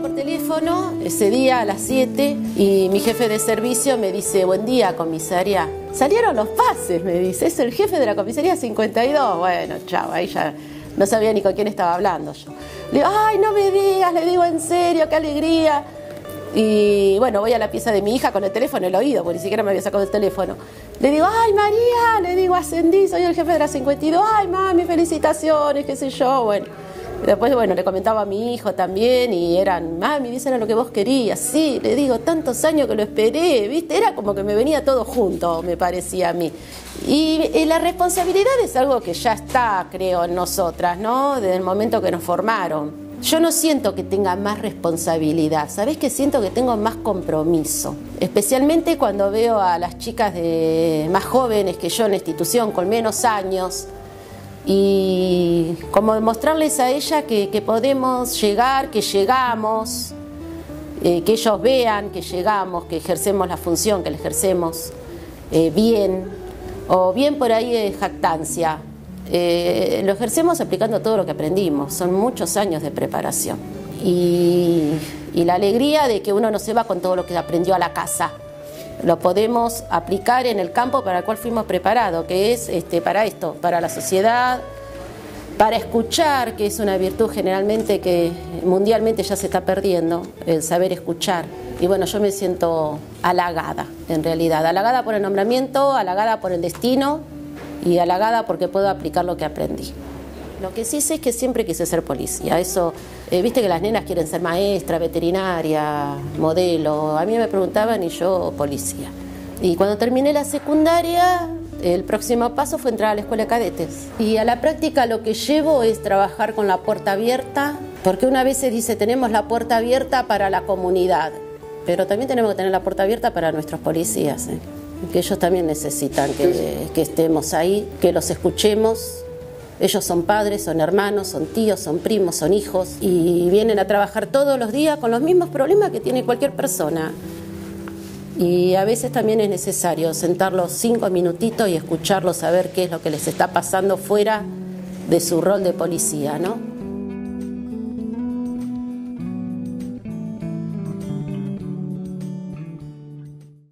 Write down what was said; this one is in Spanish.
por teléfono ese día a las 7 y mi jefe de servicio me dice, buen día, comisaría. Salieron los pases, me dice, es el jefe de la comisaría 52. Bueno, chao, ahí ya no sabía ni con quién estaba hablando yo. Le digo, ay, no me digas, le digo en serio, qué alegría. Y bueno, voy a la pieza de mi hija con el teléfono en el oído, porque ni siquiera me había sacado el teléfono. Le digo, ay María, le digo, ascendí, soy el jefe de la 52, ay mami, felicitaciones, qué sé yo, bueno. Después, bueno, le comentaba a mi hijo también y eran, mami, dicen lo que vos querías. Sí, le digo, tantos años que lo esperé, ¿viste? Era como que me venía todo junto, me parecía a mí. Y, y la responsabilidad es algo que ya está, creo, en nosotras, ¿no? Desde el momento que nos formaron. Yo no siento que tenga más responsabilidad, ¿sabes que siento que tengo más compromiso? Especialmente cuando veo a las chicas de más jóvenes que yo en la institución, con menos años, y como demostrarles a ella que, podemos llegar, que llegamos, eh, que ellos vean que llegamos, que ejercemos la función, que la ejercemos eh, bien, o bien por ahí de jactancia. Eh, lo ejercemos aplicando todo lo que aprendimos, son muchos años de preparación. Y, y la alegría de que uno no se va con todo lo que aprendió a la casa, lo podemos aplicar en el campo para el cual fuimos preparados, que es este, para esto, para la sociedad, para escuchar, que es una virtud generalmente que mundialmente ya se está perdiendo, el saber escuchar. Y bueno, yo me siento halagada, en realidad, halagada por el nombramiento, halagada por el destino y halagada porque puedo aplicar lo que aprendí. Lo que sí sé es que siempre quise ser policía. Eso, eh, viste que las nenas quieren ser maestra, veterinaria, modelo. A mí me preguntaban y yo policía. Y cuando terminé la secundaria, el próximo paso fue entrar a la escuela de cadetes. Y a la práctica lo que llevo es trabajar con la puerta abierta, porque una vez se dice tenemos la puerta abierta para la comunidad, pero también tenemos que tener la puerta abierta para nuestros policías, ¿eh? que ellos también necesitan que, que estemos ahí, que los escuchemos, ellos son padres, son hermanos, son tíos, son primos, son hijos y vienen a trabajar todos los días con los mismos problemas que tiene cualquier persona. Y a veces también es necesario sentarlos cinco minutitos y escucharlos, saber qué es lo que les está pasando fuera de su rol de policía, ¿no?